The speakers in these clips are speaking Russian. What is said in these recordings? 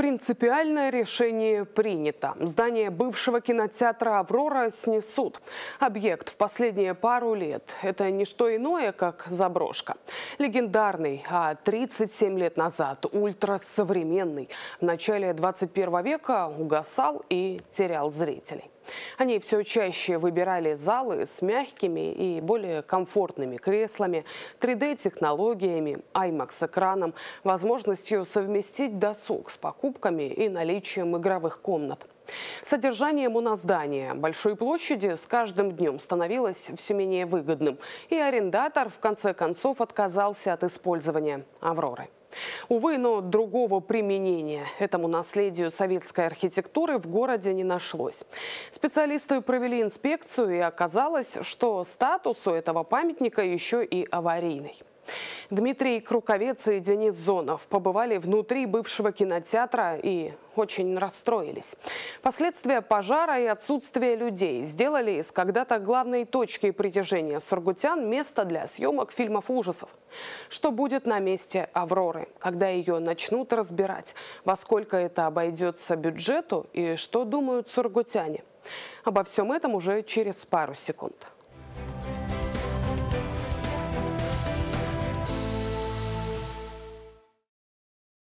Принципиальное решение принято. Здание бывшего кинотеатра «Аврора» снесут. Объект в последние пару лет – это не что иное, как заброшка. Легендарный, а 37 лет назад ультрасовременный. В начале 21 века угасал и терял зрителей. Они все чаще выбирали залы с мягкими и более комфортными креслами, 3D-технологиями, IMAX-экраном, возможностью совместить досуг с покупками и наличием игровых комнат. Содержание моноздания большой площади с каждым днем становилось все менее выгодным, и арендатор в конце концов отказался от использования «Авроры». Увы, но другого применения этому наследию советской архитектуры в городе не нашлось. Специалисты провели инспекцию, и оказалось, что статус у этого памятника еще и аварийный. Дмитрий Круковец и Денис Зонов побывали внутри бывшего кинотеатра и очень расстроились. Последствия пожара и отсутствие людей сделали из когда-то главной точки притяжения сургутян место для съемок фильмов ужасов. Что будет на месте «Авроры», когда ее начнут разбирать? Во сколько это обойдется бюджету и что думают сургутяне? Обо всем этом уже через пару секунд.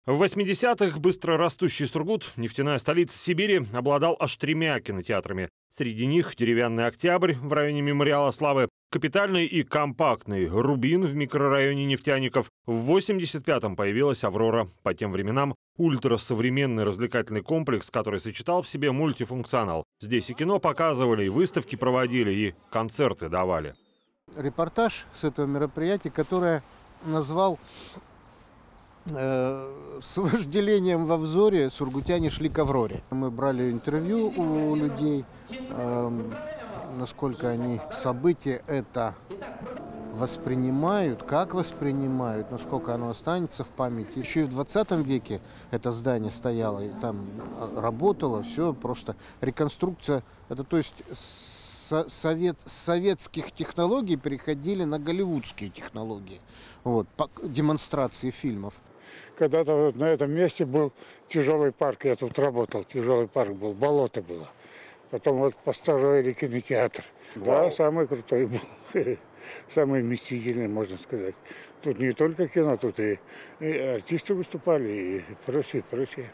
В 80-х быстро растущий Сургут, нефтяная столица Сибири, обладал аж тремя кинотеатрами. Среди них «Деревянный Октябрь» в районе Мемориала Славы, капитальный и компактный «Рубин» в микрорайоне Нефтяников. В 85-м появилась «Аврора». По тем временам ультрасовременный развлекательный комплекс, который сочетал в себе мультифункционал. Здесь и кино показывали, и выставки проводили, и концерты давали. Репортаж с этого мероприятия, которое назвал с вожделением во взоре сургутяне шли к Авроре. Мы брали интервью у людей, эм, насколько они события это воспринимают, как воспринимают, насколько оно останется в памяти. Еще и в 20 веке это здание стояло, и там э, работало, все просто реконструкция. Это то есть совет, советских технологий переходили на голливудские технологии. Вот, демонстрации фильмов. Когда-то вот на этом месте был тяжелый парк, я тут работал, тяжелый парк был, болото было. Потом вот построили кинотеатр. Да, самый крутой был, самый вместительный, можно сказать. Тут не только кино, тут и, и артисты выступали, и прочее, прочее.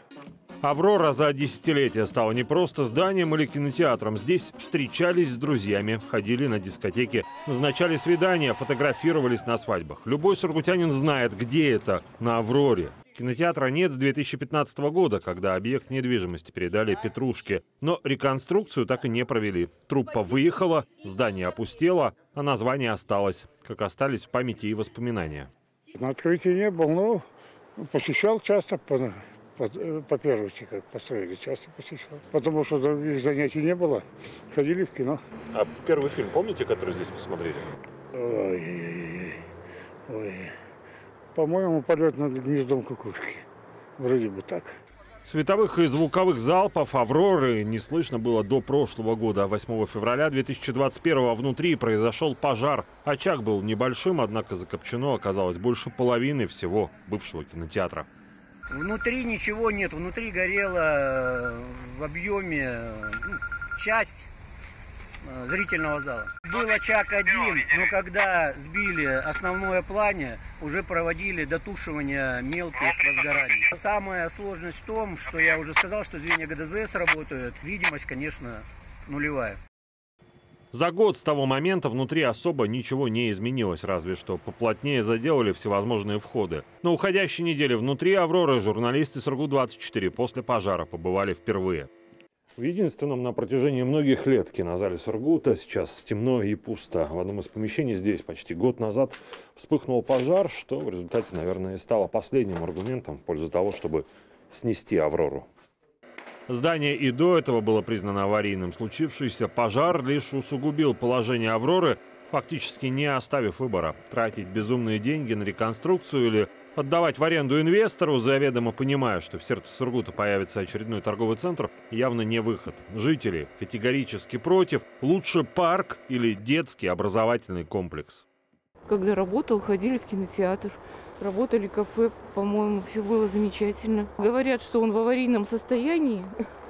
«Аврора» за десятилетия стала не просто зданием или кинотеатром. Здесь встречались с друзьями, ходили на дискотеки, назначали свидания, фотографировались на свадьбах. Любой сургутянин знает, где это, на «Авроре». Кинотеатра нет с 2015 года, когда объект недвижимости передали Петрушке. Но реконструкцию так и не провели. Труппа выехала, здание опустело, а название осталось, как остались в памяти и воспоминания. На открытии не был, но посещал часто по, по, первости, как построили, часто посещал. Потому что других занятий не было, ходили в кино. А первый фильм помните, который здесь посмотрели? Ой, ой, ой. По-моему, полет над гнездом кукушки. Вроде бы так. Световых и звуковых залпов «Авроры» не слышно было до прошлого года. 8 февраля 2021 внутри произошел пожар. Очаг был небольшим, однако закопчено оказалось больше половины всего бывшего кинотеатра. Внутри ничего нет. Внутри горела в объеме ну, часть Э, зрительного зала. Был очаг один, но когда сбили основное пламя, уже проводили дотушивание мелких возгораний. Самая сложность в том, что я уже сказал, что звенья ГДЗС работают. Видимость, конечно, нулевая. За год с того момента внутри особо ничего не изменилось, разве что поплотнее заделали всевозможные входы. На уходящей неделе внутри «Авроры» журналисты «Сургут-24» после пожара побывали впервые. В единственном на протяжении многих лет кинозале Сургута сейчас темно и пусто. В одном из помещений здесь почти год назад вспыхнул пожар, что в результате, наверное, стало последним аргументом в пользу того, чтобы снести «Аврору». Здание и до этого было признано аварийным. Случившийся пожар лишь усугубил положение «Авроры», фактически не оставив выбора – тратить безумные деньги на реконструкцию или Отдавать в аренду инвестору, заведомо понимая, что в сердце Сургута появится очередной торговый центр, явно не выход. Жители категорически против. Лучше парк или детский образовательный комплекс. Когда работал, ходили в кинотеатр. Работали кафе, по-моему, все было замечательно. Говорят, что он в аварийном состоянии,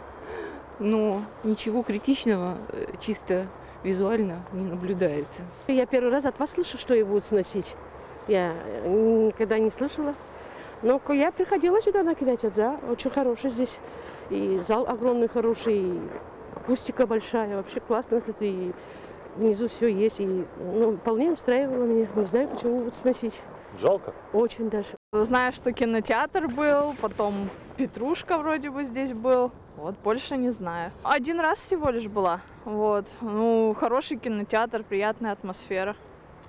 но ничего критичного, э, чисто визуально не наблюдается. Я первый раз от вас слышу, что ее будут сносить. Я никогда не слышала. Но я приходила сюда на кинотеатр, да, очень хороший здесь. И зал огромный, хороший, и акустика большая, вообще классно тут, и внизу все есть. И ну, вполне устраивало меня. Не знаю, почему будут сносить. Жалко? Очень даже. Знаю, что кинотеатр был, потом Петрушка вроде бы здесь был. Вот, больше не знаю. Один раз всего лишь была. Вот. Ну, хороший кинотеатр, приятная атмосфера.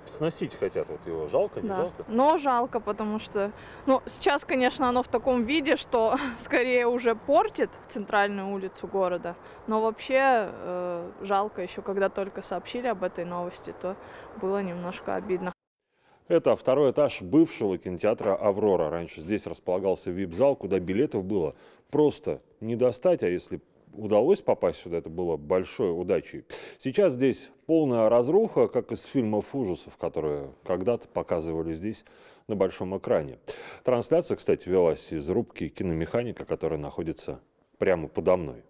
Сносить хотят вот его. Жалко, не Да. жалко? Но жалко, потому что, ну, сейчас, конечно, оно в таком виде, что скорее уже портит центральную улицу города. Но вообще э, жалко еще, когда только сообщили об этой новости, то было немножко обидно. Это второй этаж бывшего кинотеатра «Аврора». Раньше здесь располагался вип-зал, куда билетов было просто не достать, а если удалось попасть сюда, это было большой удачей. Сейчас здесь полная разруха, как из фильмов ужасов, которые когда-то показывали здесь на большом экране. Трансляция, кстати, велась из рубки киномеханика, которая находится прямо подо мной.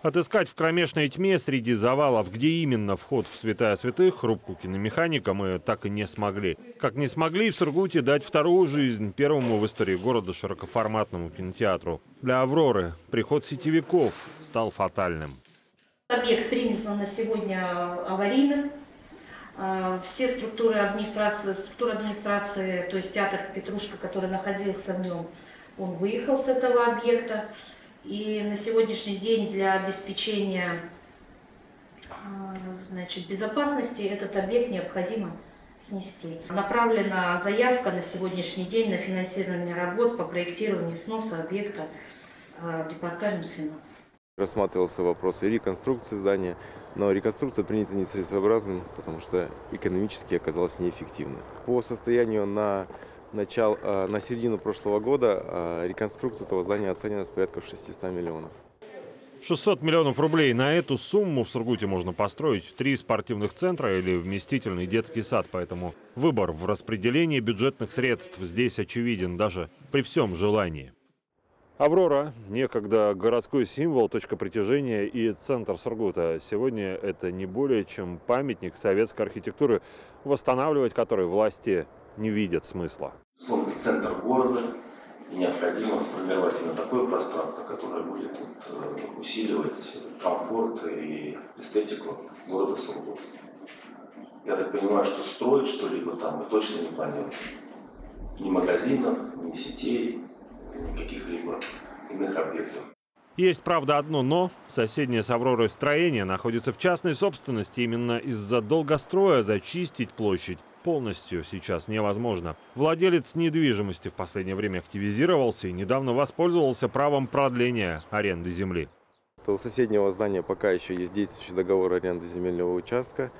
Отыскать в кромешной тьме среди завалов, где именно вход в святая святых, рубку киномеханика мы так и не смогли. Как не смогли в Сургуте дать вторую жизнь первому в истории города широкоформатному кинотеатру. Для «Авроры» приход сетевиков стал фатальным. Объект признан на сегодня аварийным. А, Все структуры администрации, структура администрации, то есть театр Петрушка, который находился в нем, он выехал с этого объекта. И на сегодняшний день для обеспечения а, значит, безопасности этот объект необходимо снести. Направлена заявка на сегодняшний день на финансирование работ по проектированию сноса объекта а, Департамент финансов. Рассматривался вопрос реконструкции здания, но реконструкция принята нецелесообразным, потому что экономически оказалась неэффективной. По состоянию на, начало, э, на середину прошлого года э, реконструкция этого здания оценивалась порядка в 600 миллионов. 600 миллионов рублей. На эту сумму в Сургуте можно построить три спортивных центра или вместительный детский сад. Поэтому выбор в распределении бюджетных средств здесь очевиден даже при всем желании. Аврора – некогда городской символ, точка притяжения и центр Сургута. Сегодня это не более чем памятник советской архитектуры, восстанавливать который власти не видят смысла. Словно центр города, и необходимо сформировать именно такое пространство, которое будет э, усиливать комфорт и эстетику города Сургут. Я так понимаю, что строить что-либо там мы точно не планируем. Ни магазинов, ни сетей, ни каких-либо иных объектов. Есть, правда, одно «но». Соседнее с «Авророй» строение находится в частной собственности. Именно из-за долгостроя зачистить площадь полностью сейчас невозможно. Владелец недвижимости в последнее время активизировался и недавно воспользовался правом продления аренды земли. У соседнего здания пока еще есть действующий договор аренды земельного участка.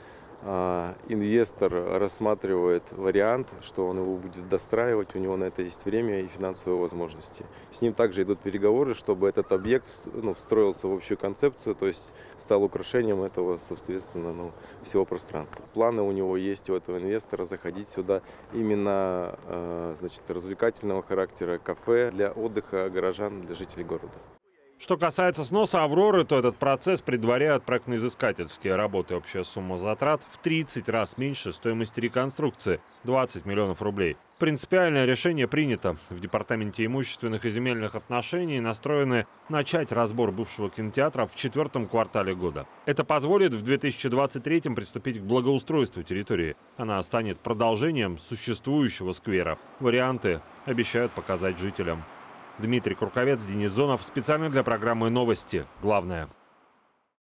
А, Инвестор рассматривает вариант, что он его будет достраивать, у него на это есть время и финансовые возможности. С ним также идут переговоры, чтобы этот объект ну, встроился в общую концепцию, то есть стал украшением этого, соответственно, ну, всего пространства. Планы у него есть, у этого инвестора, заходить сюда именно э, значит, развлекательного характера, кафе для отдыха горожан, для жителей города. Что касается сноса «Авроры», то этот процесс предваряют проектно-изыскательские работы. Общая сумма затрат в 30 раз меньше стоимости реконструкции – 20 миллионов рублей. Принципиальное решение принято. В Департаменте имущественных и земельных отношений настроены начать разбор бывшего кинотеатра в четвертом квартале года. Это позволит в 2023 приступить к благоустройству территории. Она станет продолжением существующего сквера. Варианты обещают показать жителям. Дмитрий Курковец, Денис Зонов. Специально для программы «Новости». Главное.